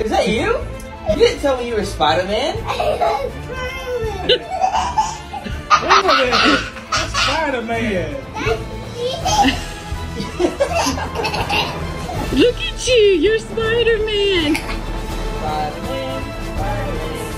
Is that you? You didn't tell me you were Spider-Man. Spider-Man. Look at you, you're Spider-Man. Spider-Man, Spider-Man.